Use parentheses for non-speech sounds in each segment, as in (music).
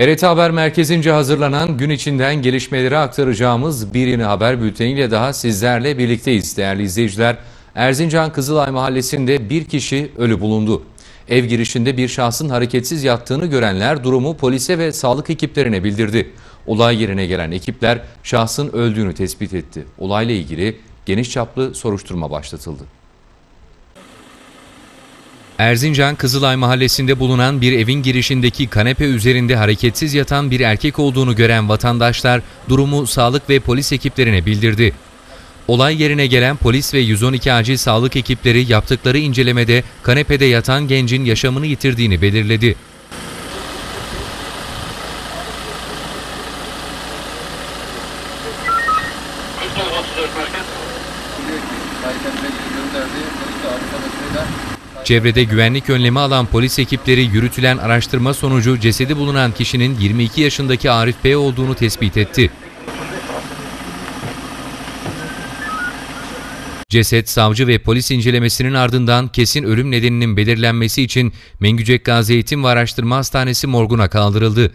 RT Haber Merkezi'nce hazırlanan gün içinden gelişmeleri aktaracağımız bir haber bülteniyle daha sizlerle birlikteyiz değerli izleyiciler. Erzincan Kızılay Mahallesi'nde bir kişi ölü bulundu. Ev girişinde bir şahsın hareketsiz yattığını görenler durumu polise ve sağlık ekiplerine bildirdi. Olay yerine gelen ekipler şahsın öldüğünü tespit etti. Olayla ilgili geniş çaplı soruşturma başlatıldı. Erzincan Kızılay Mahallesi'nde bulunan bir evin girişindeki kanepe üzerinde hareketsiz yatan bir erkek olduğunu gören vatandaşlar durumu sağlık ve polis ekiplerine bildirdi. Olay yerine gelen polis ve 112 acil sağlık ekipleri yaptıkları incelemede kanepede yatan gencin yaşamını yitirdiğini belirledi. Çevrede güvenlik önlemi alan polis ekipleri yürütülen araştırma sonucu cesedi bulunan kişinin 22 yaşındaki Arif Bey olduğunu tespit etti. Ceset, savcı ve polis incelemesinin ardından kesin ölüm nedeninin belirlenmesi için Mengücek Gazi Eğitim ve Araştırma Hastanesi morguna kaldırıldı.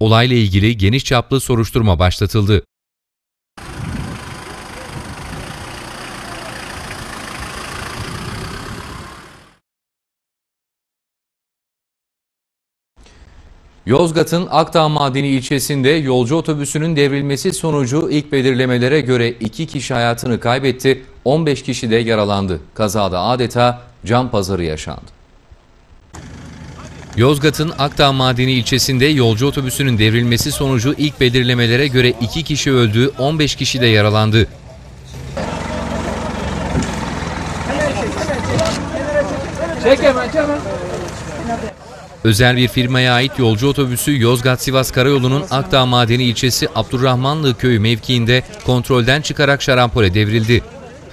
Olayla ilgili geniş çaplı soruşturma başlatıldı. Yozgat'ın Akdağ Madeni ilçesinde yolcu otobüsünün devrilmesi sonucu ilk belirlemelere göre 2 kişi hayatını kaybetti, 15 kişi de yaralandı. Kazada adeta can pazarı yaşandı. Yozgat'ın Akdağ Madeni ilçesinde yolcu otobüsünün devrilmesi sonucu ilk belirlemelere göre 2 kişi öldü, 15 kişi de yaralandı. Çek hemen, hemen. Özel bir firmaya ait yolcu otobüsü Yozgat-Sivas Karayolu'nun Akdağ Madeni ilçesi Abdurrahmanlı köyü mevkiinde kontrolden çıkarak şarampole devrildi.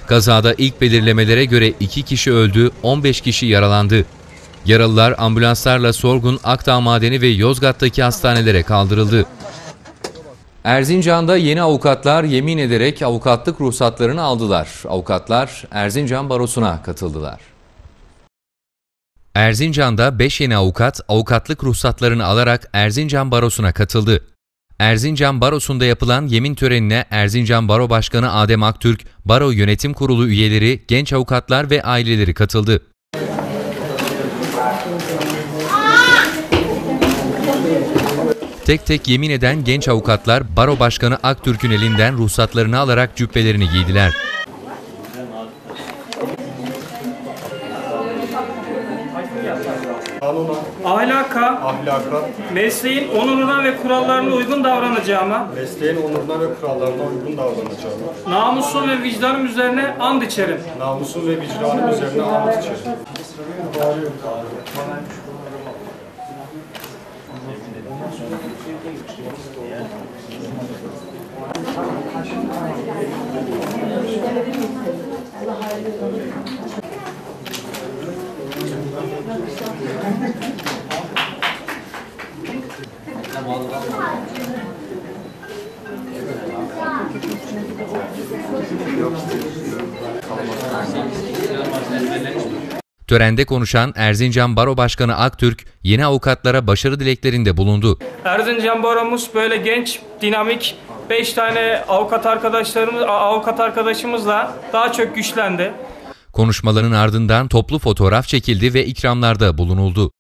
Kazada ilk belirlemelere göre 2 kişi öldü, 15 kişi yaralandı. Yaralılar ambulanslarla Sorgun, Akdağ Madeni ve Yozgat'taki hastanelere kaldırıldı. Erzincan'da yeni avukatlar yemin ederek avukatlık ruhsatlarını aldılar. Avukatlar Erzincan Barosu'na katıldılar. Erzincan'da 5 yeni avukat avukatlık ruhsatlarını alarak Erzincan Barosu'na katıldı. Erzincan Barosu'nda yapılan yemin törenine Erzincan Baro Başkanı Adem Aktürk, Baro Yönetim Kurulu üyeleri, genç avukatlar ve aileleri katıldı. Tek tek yemin eden genç avukatlar Baro Başkanı Aktürk'ün elinden ruhsatlarını alarak cübbelerini giydiler. Kanuna, ahlaka, ahlaka, mesleğin onuruna ve kurallarına uygun davranacağıma, mesleğin onuruna ve kurallarına uygun davranacağıma, namusum ve vicdanım üzerine and içerim. namusum ve vicdanım üzerine ant içerim. Törende konuşan Erzincan Baro Başkanı Aktürk, yeni avukatlara başarı dileklerinde bulundu. Erzincan Baromuz böyle genç, dinamik 5 tane avukat arkadaşlarımız avukat arkadaşımızla daha çok güçlendi. Konuşmaların ardından toplu fotoğraf çekildi ve ikramlarda bulunuldu.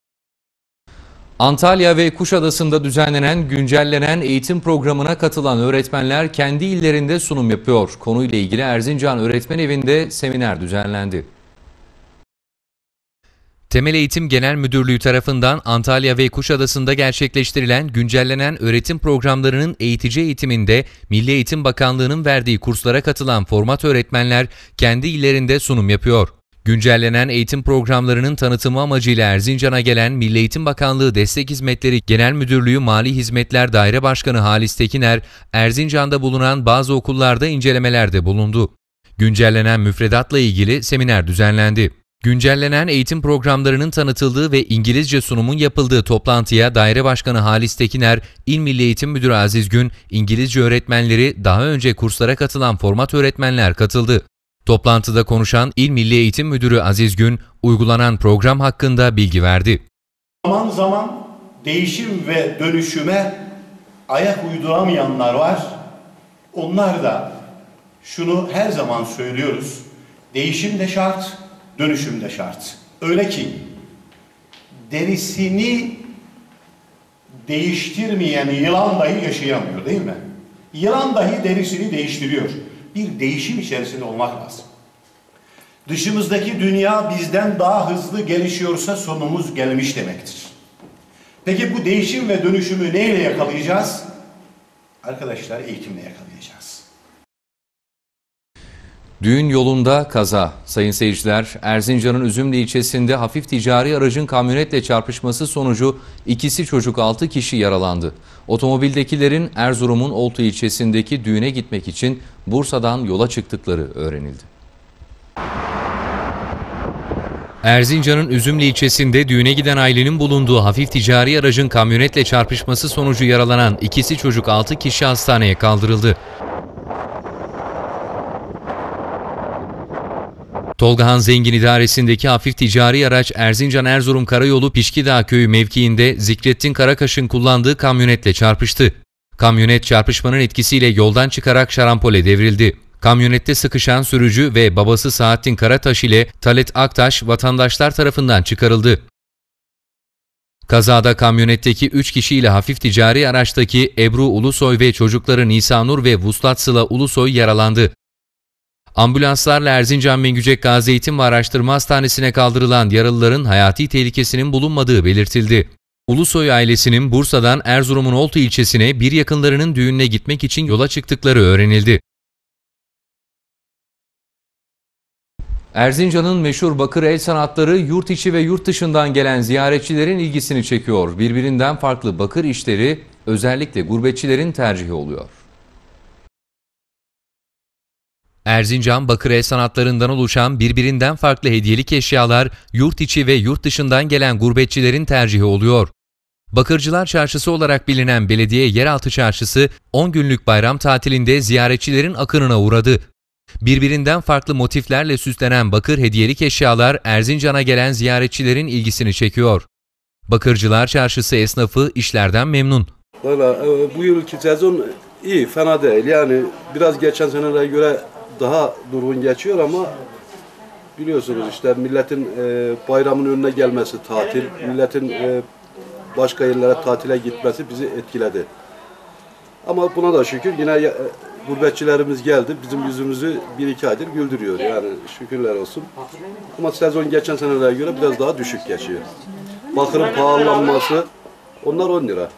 Antalya ve Kuşadası'nda düzenlenen güncellenen eğitim programına katılan öğretmenler kendi illerinde sunum yapıyor. Konuyla ilgili Erzincan Öğretmen Evi'nde seminer düzenlendi. Temel Eğitim Genel Müdürlüğü tarafından Antalya ve Kuşadası'nda gerçekleştirilen güncellenen öğretim programlarının eğitici eğitiminde Milli Eğitim Bakanlığı'nın verdiği kurslara katılan format öğretmenler kendi illerinde sunum yapıyor. Güncellenen eğitim programlarının tanıtımı amacıyla Erzincan'a gelen Milli Eğitim Bakanlığı Destek Hizmetleri Genel Müdürlüğü Mali Hizmetler Daire Başkanı Halis Tekiner, Erzincan'da bulunan bazı okullarda incelemelerde bulundu. Güncellenen müfredatla ilgili seminer düzenlendi. Güncellenen eğitim programlarının tanıtıldığı ve İngilizce sunumun yapıldığı toplantıya Daire Başkanı Halis Tekiner, İl Milli Eğitim Müdürü Aziz Gün, İngilizce öğretmenleri, daha önce kurslara katılan format öğretmenler katıldı. Toplantıda konuşan İl Milli Eğitim Müdürü Aziz Gün, uygulanan program hakkında bilgi verdi. Zaman zaman değişim ve dönüşüme ayak uyduramayanlar var. Onlar da şunu her zaman söylüyoruz. Değişim de şart, dönüşüm de şart. Öyle ki derisini değiştirmeyen yılan dahi yaşayamıyor değil mi? Yılan dahi derisini değiştiriyor. Bir değişim içerisinde olmak lazım. Dışımızdaki dünya bizden daha hızlı gelişiyorsa sonumuz gelmiş demektir. Peki bu değişim ve dönüşümü neyle yakalayacağız? Arkadaşlar eğitimle yakalayacağız. Düğün yolunda kaza. Sayın seyirciler, Erzincan'ın Üzümlü ilçesinde hafif ticari aracın kamyonetle çarpışması sonucu ikisi çocuk 6 kişi yaralandı. Otomobildekilerin Erzurum'un Oltu ilçesindeki düğüne gitmek için Bursa'dan yola çıktıkları öğrenildi. Erzincan'ın Üzümlü ilçesinde düğüne giden ailenin bulunduğu hafif ticari aracın kamyonetle çarpışması sonucu yaralanan ikisi çocuk 6 kişi hastaneye kaldırıldı. Tolgahan Zengin İdaresi'ndeki hafif ticari araç Erzincan-Erzurum Karayolu Pişkidağ Köyü mevkiinde Zikrettin Karakaş'ın kullandığı kamyonetle çarpıştı. Kamyonet çarpışmanın etkisiyle yoldan çıkarak şarampole devrildi. Kamyonette sıkışan sürücü ve babası Saattin Karataş ile Talet Aktaş vatandaşlar tarafından çıkarıldı. Kazada kamyonetteki 3 kişiyle hafif ticari araçtaki Ebru Ulusoy ve çocukları Nisanur ve Vuslat Sıla Ulusoy yaralandı. Ambulanslarla Erzincan Mengücek Gazi Eğitim ve Araştırma Hastanesi'ne kaldırılan yaralıların hayati tehlikesinin bulunmadığı belirtildi. Ulusoy ailesinin Bursa'dan Erzurum'un Oltu ilçesine bir yakınlarının düğününe gitmek için yola çıktıkları öğrenildi. Erzincan'ın meşhur bakır el sanatları yurt içi ve yurt dışından gelen ziyaretçilerin ilgisini çekiyor. Birbirinden farklı bakır işleri özellikle gurbetçilerin tercihi oluyor. Erzincan bakır el sanatlarından oluşan birbirinden farklı hediyelik eşyalar yurt içi ve yurt dışından gelen gurbetçilerin tercihi oluyor. Bakırcılar Çarşısı olarak bilinen belediye yeraltı çarşısı 10 günlük bayram tatilinde ziyaretçilerin akınına uğradı. Birbirinden farklı motiflerle süslenen bakır hediyelik eşyalar Erzincan'a gelen ziyaretçilerin ilgisini çekiyor. Bakırcılar Çarşısı esnafı işlerden memnun. Valla e, bu yılki sezon iyi, fena değil. Yani biraz geçen senelere göre daha durgun geçiyor ama biliyorsunuz işte milletin e, bayramın önüne gelmesi tatil, milletin e, başka yerlere tatile gitmesi bizi etkiledi. Ama buna da şükür yine e, gurbetçilerimiz geldi. Bizim yüzümüzü bir iki aydır güldürüyor. Yani şükürler olsun. Ama sezon geçen senelere göre biraz daha düşük geçiyor. Bakırın pahalanması onlar 10 lira.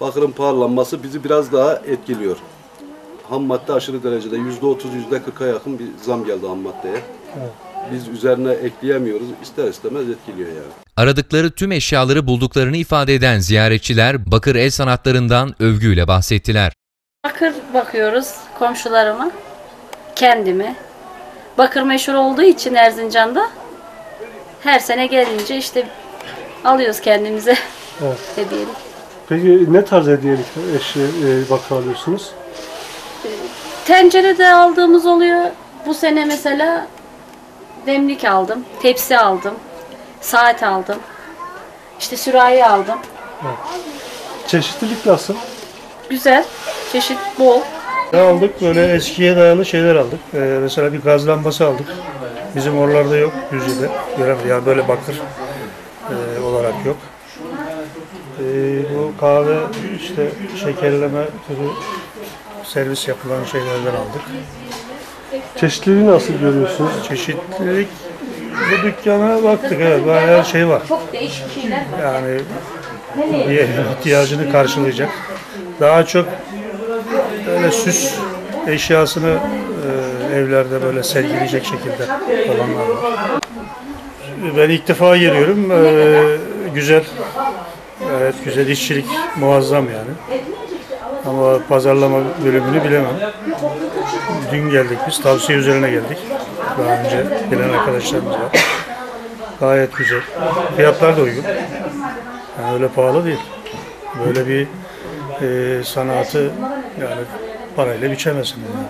Bakırın pahalanması bizi biraz daha etkiliyor. Ham madde aşırı derecede yüzde otuz, yüzde kırka yakın bir zam geldi ham maddeye. Biz üzerine ekleyemiyoruz. İster istemez etkiliyor yani. Aradıkları tüm eşyaları bulduklarını ifade eden ziyaretçiler bakır el sanatlarından övgüyle bahsettiler. Bakır bakıyoruz komşularıma, kendime. Bakır meşhur olduğu için Erzincan'da her sene gelince işte alıyoruz kendimize Evet. (laughs) hediyelik. Peki ne tarz hediyelik eşya e, bakır alıyorsunuz? Tencere de aldığımız oluyor. Bu sene mesela demlik aldım, tepsi aldım, saat aldım. İşte sürahi aldım. Çeşitlilik nasıl? Güzel, çeşit bol. Ne aldık? Böyle eskiye dayalı şeyler aldık. Ee, mesela bir gaz lambası aldık. Bizim oralarda yok Düzce'de. Göremedim. Yani böyle bakır e, olarak yok. Ee, bu kahve işte şekerleme türü servis yapılan şeylerden aldık. Çeşitliliği nasıl görüyorsunuz? Çeşitlilik bu dükkana baktık evet bayağı şey var. Çok değişik şeyler var. Yani ihtiyacını karşılayacak. Daha çok böyle süs eşyasını e, evlerde böyle sergileyecek şekilde olanlar var. Ben ilk defa geliyorum. E, güzel. Evet güzel işçilik muazzam yani. Ama pazarlama bölümünü bilemem. Dün geldik biz. Tavsiye üzerine geldik. Daha önce gelen arkadaşlarımız var. Gayet güzel. Fiyatlar da uygun. Yani öyle pahalı değil. Böyle bir e, sanatı yani parayla biçemezsin. Yani.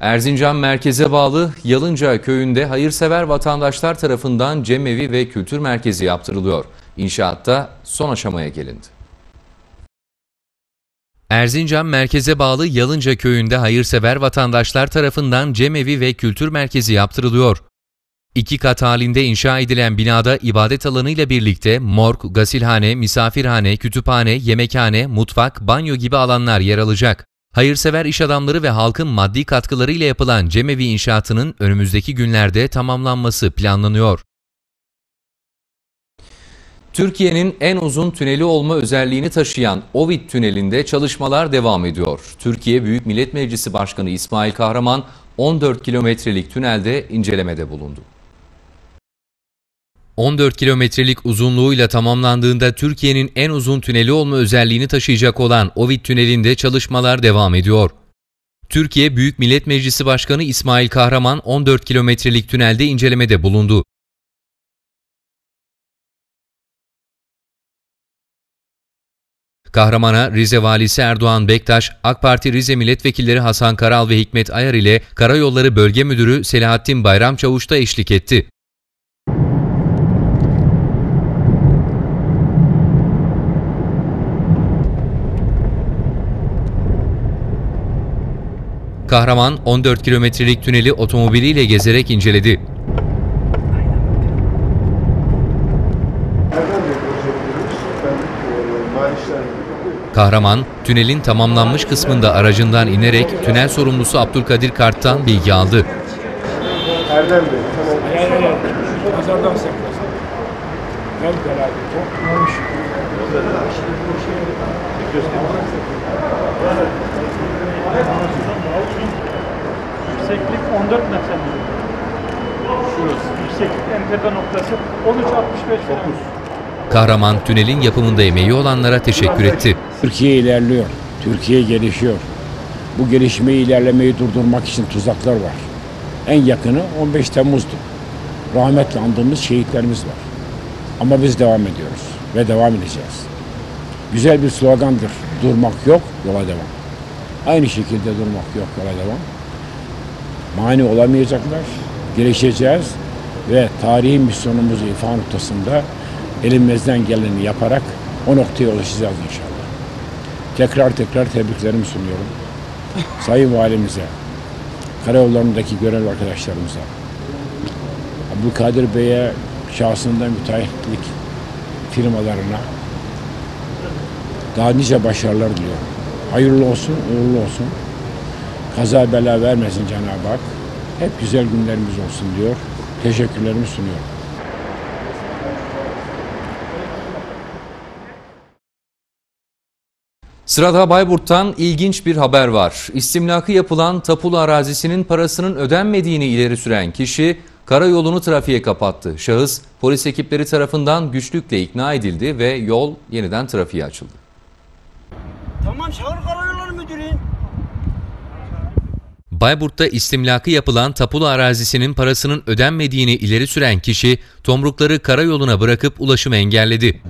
Erzincan merkeze bağlı Yalınca köyünde hayırsever vatandaşlar tarafından cemevi ve kültür merkezi yaptırılıyor. İnşaatta son aşamaya gelindi. Erzincan merkeze bağlı Yalınca köyünde hayırsever vatandaşlar tarafından cemevi ve kültür merkezi yaptırılıyor. İki kat halinde inşa edilen binada ibadet alanı ile birlikte morg, gasilhane, misafirhane, kütüphane, yemekhane, mutfak, banyo gibi alanlar yer alacak. Hayırsever iş adamları ve halkın maddi katkılarıyla yapılan cemevi inşaatının önümüzdeki günlerde tamamlanması planlanıyor. Türkiye'nin en uzun tüneli olma özelliğini taşıyan Ovid Tüneli'nde çalışmalar devam ediyor. Türkiye Büyük Millet Meclisi Başkanı İsmail Kahraman 14 kilometrelik tünelde incelemede bulundu. 14 kilometrelik uzunluğuyla tamamlandığında Türkiye'nin en uzun tüneli olma özelliğini taşıyacak olan Ovid Tüneli'nde çalışmalar devam ediyor. Türkiye Büyük Millet Meclisi Başkanı İsmail Kahraman 14 kilometrelik tünelde incelemede bulundu. Kahraman'a Rize Valisi Erdoğan Bektaş, AK Parti Rize Milletvekilleri Hasan Karal ve Hikmet Ayar ile Karayolları Bölge Müdürü Selahattin Bayram Çavuş da eşlik etti. Kahraman 14 kilometrelik tüneli otomobiliyle gezerek inceledi. Kahraman, tünelin tamamlanmış kısmında aracından inerek tünel sorumlusu Abdülkadir Kart'tan bilgi aldı. Gel beraber. Olmuş. Yükseklik 14 metre mi? Şurası. Yükseklik en tepe noktası 13.65 falan. Kahraman, tünelin yapımında emeği olanlara teşekkür etti. Türkiye ilerliyor. Türkiye gelişiyor. Bu gelişmeyi ilerlemeyi durdurmak için tuzaklar var. En yakını 15 Temmuz'du. Rahmetle andığımız şehitlerimiz var. Ama biz devam ediyoruz ve devam edeceğiz. Güzel bir slogandır. Durmak yok, yola devam. Aynı şekilde durmak yok, yola devam. Mani olamayacaklar. Gelişeceğiz ve tarihi misyonumuzu ifa noktasında elimizden geleni yaparak o noktaya ulaşacağız inşallah. Tekrar tekrar tebriklerimi sunuyorum. (laughs) Sayın Valimize, karayollarındaki görev arkadaşlarımıza, Abdülkadir Bey'e şahsında müteahhitlik firmalarına daha nice başarılar diliyorum. Hayırlı olsun, uğurlu olsun. Kaza bela vermesin Cenab-ı Hak. Hep güzel günlerimiz olsun diyor. Teşekkürlerimi sunuyorum. Sırada Bayburt'tan ilginç bir haber var. İstimlakı yapılan tapulu arazisinin parasının ödenmediğini ileri süren kişi karayolunu trafiğe kapattı. Şahıs polis ekipleri tarafından güçlükle ikna edildi ve yol yeniden trafiğe açıldı. Tamam çağır müdürü. Bayburt'ta istimlakı yapılan tapulu arazisinin parasının ödenmediğini ileri süren kişi tomrukları karayoluna bırakıp ulaşımı engelledi.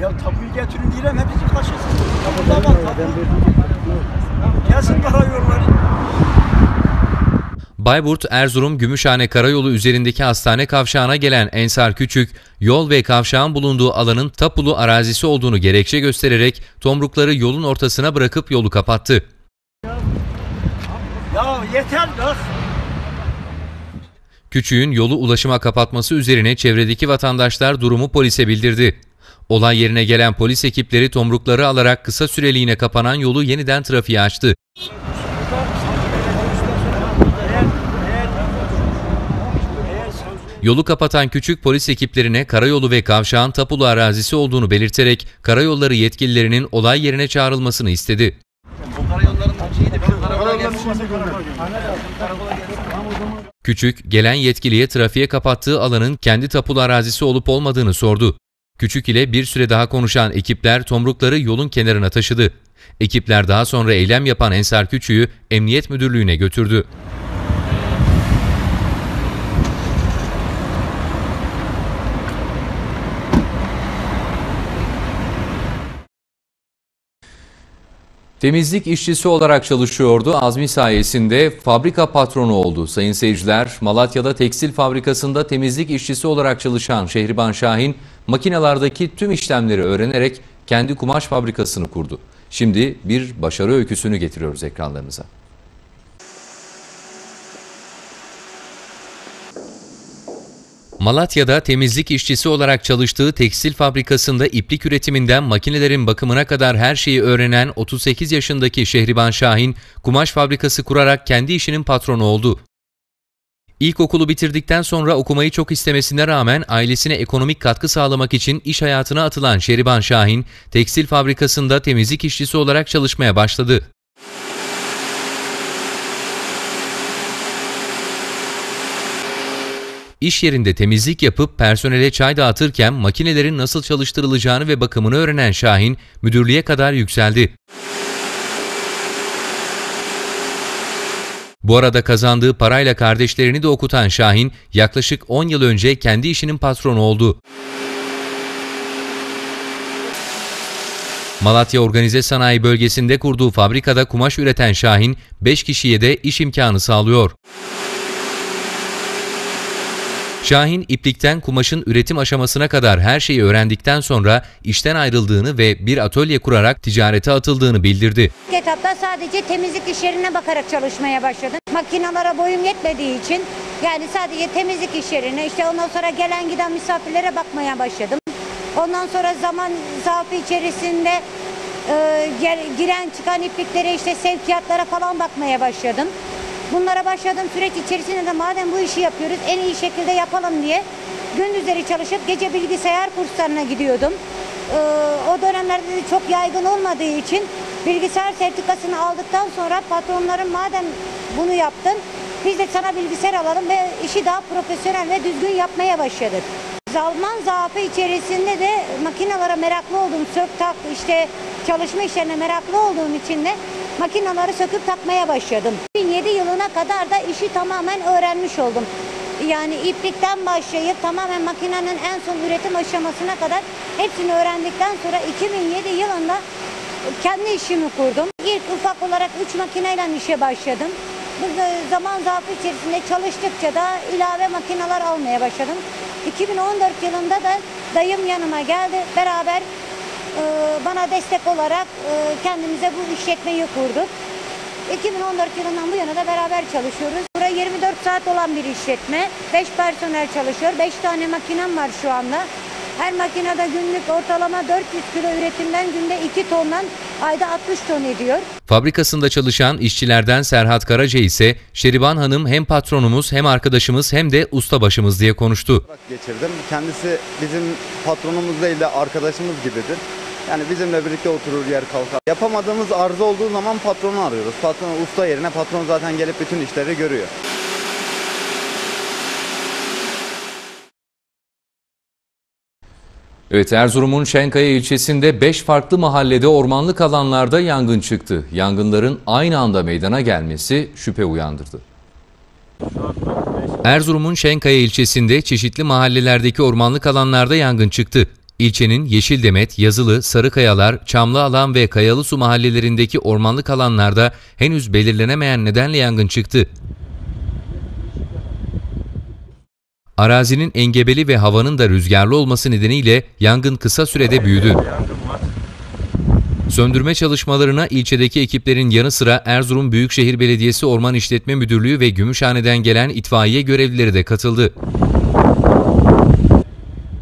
Ya tapuyu getirin diyelim hepsi taşısın. Tapuda var tapu. Gelsin karayolları. Bayburt, Erzurum, Gümüşhane Karayolu üzerindeki hastane kavşağına gelen Ensar Küçük, yol ve kavşağın bulunduğu alanın tapulu arazisi olduğunu gerekçe göstererek tomrukları yolun ortasına bırakıp yolu kapattı. Ya yeter kız. Küçüğün yolu ulaşıma kapatması üzerine çevredeki vatandaşlar durumu polise bildirdi. Olay yerine gelen polis ekipleri tomrukları alarak kısa süreliğine kapanan yolu yeniden trafiğe açtı. Yolu kapatan küçük polis ekiplerine karayolu ve kavşağın tapulu arazisi olduğunu belirterek karayolları yetkililerinin olay yerine çağrılmasını istedi. Küçük, gelen yetkiliye trafiğe kapattığı alanın kendi tapulu arazisi olup olmadığını sordu. Küçük ile bir süre daha konuşan ekipler tomrukları yolun kenarına taşıdı. Ekipler daha sonra eylem yapan Ensar Küçük'ü Emniyet Müdürlüğü'ne götürdü. Temizlik işçisi olarak çalışıyordu. Azmi sayesinde fabrika patronu oldu. Sayın seyirciler, Malatya'da tekstil fabrikasında temizlik işçisi olarak çalışan Şehriban Şahin, makinalardaki tüm işlemleri öğrenerek kendi kumaş fabrikasını kurdu. Şimdi bir başarı öyküsünü getiriyoruz ekranlarınıza. Malatya'da temizlik işçisi olarak çalıştığı tekstil fabrikasında iplik üretiminden makinelerin bakımına kadar her şeyi öğrenen 38 yaşındaki Şehriban Şahin, kumaş fabrikası kurarak kendi işinin patronu oldu. İlkokulu bitirdikten sonra okumayı çok istemesine rağmen ailesine ekonomik katkı sağlamak için iş hayatına atılan Şehriban Şahin, tekstil fabrikasında temizlik işçisi olarak çalışmaya başladı. İş yerinde temizlik yapıp personele çay dağıtırken makinelerin nasıl çalıştırılacağını ve bakımını öğrenen Şahin, müdürlüğe kadar yükseldi. Bu arada kazandığı parayla kardeşlerini de okutan Şahin, yaklaşık 10 yıl önce kendi işinin patronu oldu. Malatya Organize Sanayi Bölgesi'nde kurduğu fabrikada kumaş üreten Şahin, 5 kişiye de iş imkanı sağlıyor. Şahin iplikten kumaşın üretim aşamasına kadar her şeyi öğrendikten sonra işten ayrıldığını ve bir atölye kurarak ticarete atıldığını bildirdi. İlk etapta sadece temizlik işlerine bakarak çalışmaya başladım. Makinalara boyum yetmediği için yani sadece temizlik işlerine işte ondan sonra gelen giden misafirlere bakmaya başladım. Ondan sonra zaman zarfı içerisinde e, giren çıkan ipliklere işte sevkiyatlara falan bakmaya başladım. Bunlara başladığım süreç içerisinde de madem bu işi yapıyoruz en iyi şekilde yapalım diye gündüzleri çalışıp gece bilgisayar kurslarına gidiyordum. Ee, o dönemlerde de çok yaygın olmadığı için bilgisayar sertifikasını aldıktan sonra patronlarım madem bunu yaptın biz de sana bilgisayar alalım ve işi daha profesyonel ve düzgün yapmaya başladık. Zaman zaafı içerisinde de makinalara meraklı olduğum, sök tak işte çalışma işlerine meraklı olduğum için de makinaları söküp takmaya başladım. 2007 yılına kadar da işi tamamen öğrenmiş oldum. Yani iplikten başlayıp tamamen makinenin en son üretim aşamasına kadar hepsini öğrendikten sonra 2007 yılında kendi işimi kurdum. İlk ufak olarak 3 makineyle işe başladım. Bu zaman zarfı içerisinde çalıştıkça da ilave makineler almaya başladım. 2014 yılında da dayım yanıma geldi. Beraber e, bana destek olarak e, kendimize bu işletmeyi kurduk. 2014 yılından bu yana da beraber çalışıyoruz. Burası 24 saat olan bir işletme. 5 personel çalışıyor. 5 tane makinem var şu anda. Her makinede günlük ortalama 400 kilo üretimden günde 2 tondan ayda 60 ton ediyor. Fabrikasında çalışan işçilerden Serhat Karaca ise Şeriban Hanım hem patronumuz hem arkadaşımız hem de ustabaşımız diye konuştu. geçirdim. Kendisi bizim patronumuz değil de arkadaşımız gibidir. Yani bizimle birlikte oturur yer kalkar. Yapamadığımız arıza olduğu zaman patronu arıyoruz. Patron usta yerine patron zaten gelip bütün işleri görüyor. Evet Erzurum'un Şenkaya ilçesinde 5 farklı mahallede ormanlık alanlarda yangın çıktı. Yangınların aynı anda meydana gelmesi şüphe uyandırdı. Erzurum'un Şenkaya ilçesinde çeşitli mahallelerdeki ormanlık alanlarda yangın çıktı. İlçenin Yeşildemet, Yazılı, Sarıkayalar, Çamlı Alan ve Kayalı Su mahallelerindeki ormanlık alanlarda henüz belirlenemeyen nedenle yangın çıktı. Arazinin engebeli ve havanın da rüzgarlı olması nedeniyle yangın kısa sürede büyüdü. Söndürme çalışmalarına ilçedeki ekiplerin yanı sıra Erzurum Büyükşehir Belediyesi Orman İşletme Müdürlüğü ve Gümüşhane'den gelen itfaiye görevlileri de katıldı.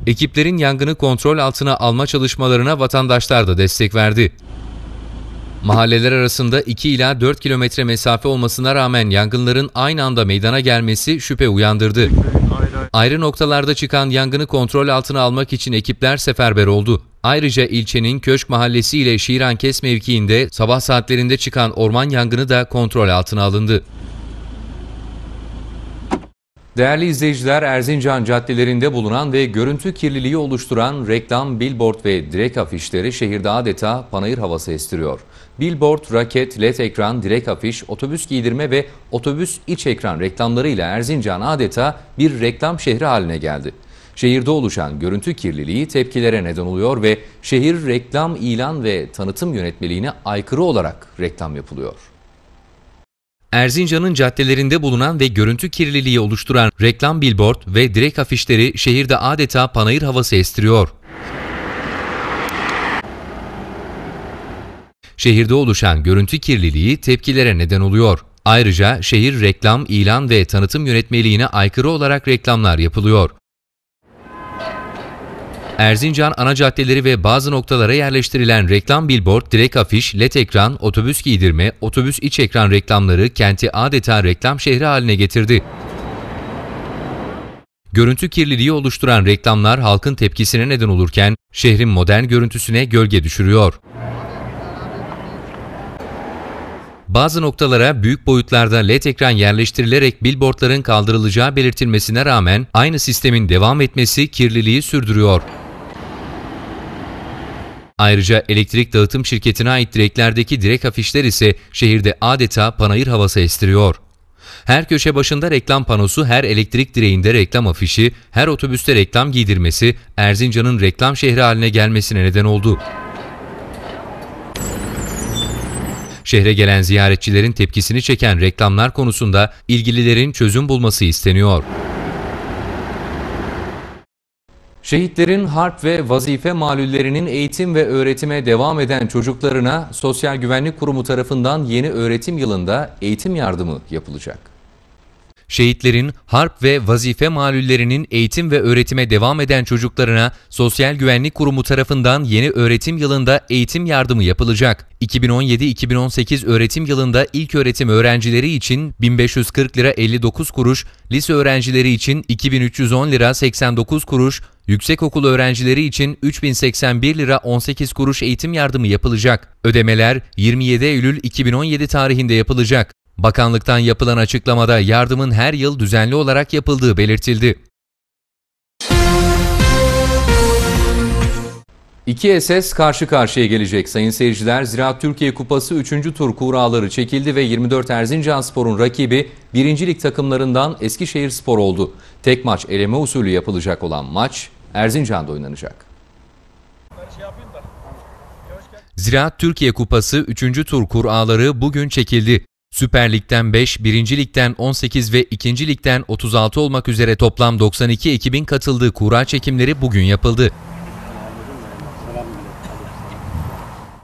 Ekiplerin yangını kontrol altına alma çalışmalarına vatandaşlar da destek verdi. Mahalleler arasında 2 ila 4 kilometre mesafe olmasına rağmen yangınların aynı anda meydana gelmesi şüphe uyandırdı. Ayrı noktalarda çıkan yangını kontrol altına almak için ekipler seferber oldu. Ayrıca ilçenin Köşk Mahallesi ile Şirankes mevkiinde sabah saatlerinde çıkan orman yangını da kontrol altına alındı. Değerli izleyiciler, Erzincan caddelerinde bulunan ve görüntü kirliliği oluşturan reklam, billboard ve direk afişleri şehirde adeta panayır havası estiriyor. Billboard, raket, led ekran, direk afiş, otobüs giydirme ve otobüs iç ekran reklamlarıyla Erzincan adeta bir reklam şehri haline geldi. Şehirde oluşan görüntü kirliliği tepkilere neden oluyor ve şehir reklam, ilan ve tanıtım yönetmeliğine aykırı olarak reklam yapılıyor. Erzincan'ın caddelerinde bulunan ve görüntü kirliliği oluşturan reklam billboard ve direk afişleri şehirde adeta panayır havası estiriyor. Şehirde oluşan görüntü kirliliği tepkilere neden oluyor. Ayrıca şehir reklam, ilan ve tanıtım yönetmeliğine aykırı olarak reklamlar yapılıyor. Erzincan ana caddeleri ve bazı noktalara yerleştirilen reklam billboard, direk afiş, led ekran, otobüs giydirme, otobüs iç ekran reklamları kenti adeta reklam şehri haline getirdi. Görüntü kirliliği oluşturan reklamlar halkın tepkisine neden olurken şehrin modern görüntüsüne gölge düşürüyor. Bazı noktalara büyük boyutlarda led ekran yerleştirilerek billboardların kaldırılacağı belirtilmesine rağmen aynı sistemin devam etmesi kirliliği sürdürüyor. Ayrıca elektrik dağıtım şirketine ait direklerdeki direk afişler ise şehirde adeta panayır havası estiriyor. Her köşe başında reklam panosu, her elektrik direğinde reklam afişi, her otobüste reklam giydirmesi Erzincan'ın reklam şehri haline gelmesine neden oldu. Şehre gelen ziyaretçilerin tepkisini çeken reklamlar konusunda ilgililerin çözüm bulması isteniyor. Şehitlerin harp ve vazife malullerinin eğitim ve öğretime devam eden çocuklarına Sosyal Güvenlik Kurumu tarafından yeni öğretim yılında eğitim yardımı yapılacak. Şehitlerin harp ve vazife malullerinin eğitim ve öğretime devam eden çocuklarına Sosyal Güvenlik Kurumu tarafından yeni öğretim yılında eğitim yardımı yapılacak. 2017-2018 öğretim yılında ilk öğretim öğrencileri için 1540 lira 59 kuruş, lise öğrencileri için 2310 lira 89 kuruş, yüksekokul öğrencileri için 3081 lira 18 kuruş eğitim yardımı yapılacak. Ödemeler 27 Eylül 2017 tarihinde yapılacak. Bakanlıktan yapılan açıklamada yardımın her yıl düzenli olarak yapıldığı belirtildi. 2 SS karşı karşıya gelecek sayın seyirciler. Ziraat Türkiye Kupası 3. tur kuralları çekildi ve 24 Erzincan Spor'un rakibi 1. Lig takımlarından Eskişehir Spor oldu. Tek maç eleme usulü yapılacak olan maç Erzincan'da oynanacak. Ziraat Türkiye Kupası 3. tur kuralları bugün çekildi. Süper Lig'den 5, 1. Lig'den 18 ve 2. Lig'den 36 olmak üzere toplam 92 ekibin katıldığı kura çekimleri bugün yapıldı.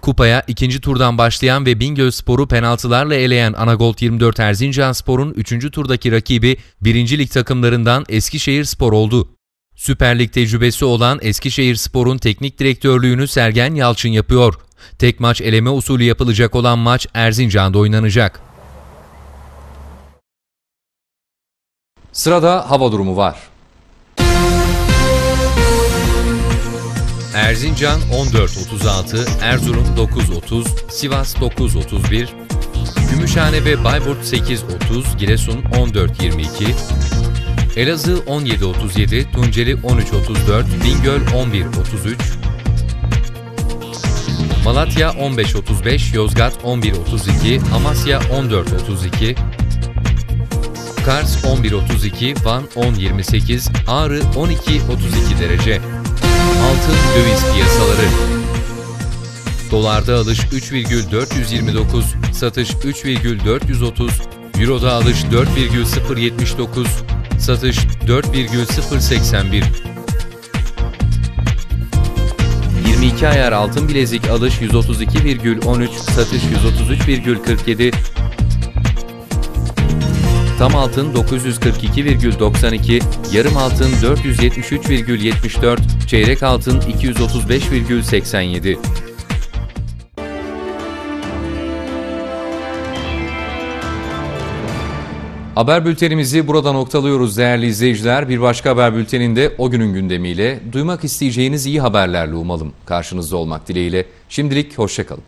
Kupaya ikinci turdan başlayan ve Bingöl Spor'u penaltılarla eleyen Anagolt 24 Erzincan Spor'un 3. turdaki rakibi 1. Lig takımlarından Eskişehir Spor oldu. Süper Lig tecrübesi olan Eskişehir Spor'un teknik direktörlüğünü Sergen Yalçın yapıyor. Tek maç eleme usulü yapılacak olan maç Erzincan'da oynanacak. Sırada hava durumu var. Erzincan 14.36, Erzurum 9.30, Sivas 9.31, Gümüşhane ve Bayburt 8.30, Giresun 14.22, Elazığ 17.37, Tunceli 13.34, Bingöl 11.33, Malatya 15.35, Yozgat 11.32, Amasya 14.32, Kars 11.32, Van 10.28, Ağrı 12.32 derece. Altın döviz piyasaları. Dolarda alış 3,429, satış 3,430, Euro'da alış 4,079, satış 4,081. 22 ayar altın bilezik alış 132,13, satış 133,47, tam altın 942,92, yarım altın 473,74, çeyrek altın 235,87. Haber bültenimizi burada noktalıyoruz değerli izleyiciler. Bir başka haber bülteninde o günün gündemiyle duymak isteyeceğiniz iyi haberlerle umalım karşınızda olmak dileğiyle. Şimdilik hoşçakalın.